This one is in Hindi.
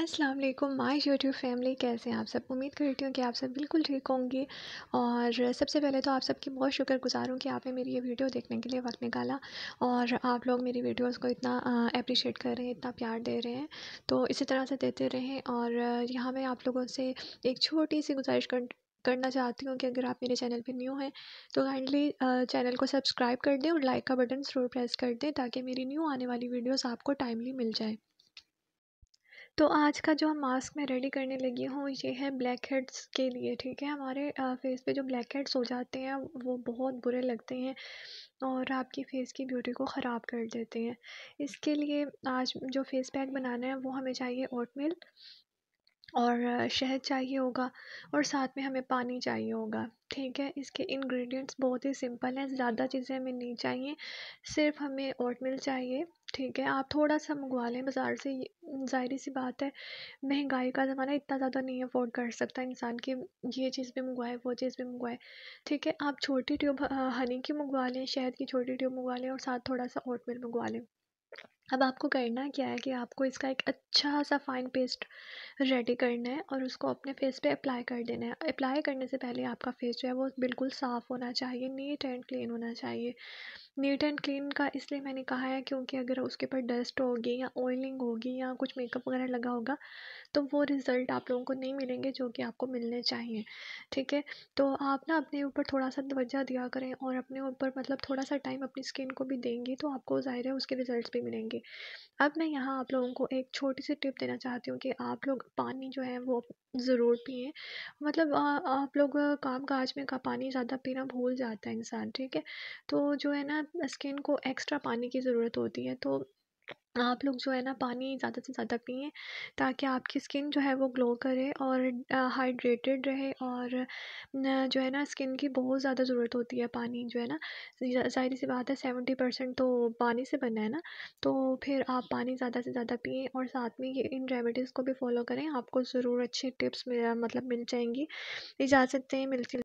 अस्सलाम वालेकुम। माय यूट्यूब फैमिली, कैसे हैं आप सब? उम्मीद करती हूँ कि आप सब बिल्कुल ठीक होंगे। और सबसे पहले तो आप सबकी बहुत शुक्रगुजार हूँ कि आपने मेरी ये वीडियो देखने के लिए वक्त निकाला। और आप लोग मेरी वीडियोस को इतना अप्रिशिएट कर रहे हैं, इतना प्यार दे रहे हैं। तो इसी तरह से देते रहें। और यहाँ मैं आप लोगों से एक छोटी सी गुजारिश कर, करना चाहती हूँ कि अगर आप मेरे चैनल पर न्यू हैं तो काइंडली चैनल को सब्सक्राइब कर दें और लाइक का बटन ज़रूर प्रेस कर दें ताकि मेरी न्यू आने वाली वीडियोस आपको टाइमली मिल जाए। तो आज का जो मास्क मैं रेडी करने लगी हूँ, ये है ब्लैक हेड्स के लिए, ठीक है? हमारे फेस पे जो ब्लैक हेड्स हो जाते हैं, वो बहुत बुरे लगते हैं और आपकी फ़ेस की ब्यूटी को ख़राब कर देते हैं। इसके लिए आज जो फेस पैक बनाना है, वो हमें चाहिए ओट मिल और शहद चाहिए होगा और साथ में हमें पानी चाहिए होगा, ठीक है? इसके इंग्रेडिएंट्स बहुत ही सिंपल हैं, ज़्यादा चीज़ें हमें नहीं चाहिए, सिर्फ़ हमें ओट मिल चाहिए, ठीक है? आप थोड़ा सा मंगवा लें बाज़ार से ज़ाहिर सी बात है, महँगाई का ज़माना इतना ज़्यादा नहीं अफोर्ड कर सकता इंसान कि ये चीज़ भी मंगवाए, वो चीज़ भी मंगवाए, ठीक है? आप छोटी ट्यूब हनी की मंगवा लें, शहद की छोटी ट्यूब मंगवा लें और साथ थोड़ा सा ओट मिल मंगवा लें। अब आपको करना क्या है कि आपको इसका एक अच्छा सा फाइन पेस्ट रेडी करना है और उसको अपने फेस पे अप्लाई कर देना है। अप्लाई करने से पहले आपका फेस जो है वो बिल्कुल साफ़ होना चाहिए नीट एंड क्लीन होना चाहिए। नीट एंड क्लीन का इसलिए मैंने कहा है क्योंकि अगर उसके ऊपर डस्ट होगी या ऑयलिंग होगी या कुछ मेकअप वगैरह लगा होगा तो वो रिज़ल्ट आप लोगों को नहीं मिलेंगे जो कि आपको मिलने चाहिए, ठीक है? तो आप ना अपने ऊपर थोड़ा सा तवज्जो दिया करें और अपने ऊपर मतलब थोड़ा सा टाइम अपनी स्किन को भी देंगी तो आपको ज़ाहिर है उसके रिज़ल्ट भी मिलेंगे। अब मैं यहाँ आप लोगों को एक छोटी सी टिप देना चाहती हूँ कि आप लोग पानी जो है वो ज़रूर पिए। मतलब आ, आप लोग काम काज में का पानी ज़्यादा पीना भूल जाता है इंसान ठीक है? तो जो है ना स्किन को एक्स्ट्रा पानी की ज़रूरत होती है तो आप लोग जो है ना पानी ज़्यादा से ज़्यादा पिएँ, ताकि आपकी स्किन जो है वो ग्लो करे और हाइड्रेटेड रहे और जो है ना स्किन की बहुत ज़्यादा ज़रूरत होती है पानी जो है ना। ज़ाहिर सी बात है सेवेंटी परसेंट तो पानी से बना है ना तो फिर आप पानी ज़्यादा से ज़्यादा पिएँ और साथ में ये इन रेमेडीज़ को भी फॉलो करें, आपको ज़रूर अच्छी टिप्स मतलब मिल जाएँगी। इजाज़त दें, मिलती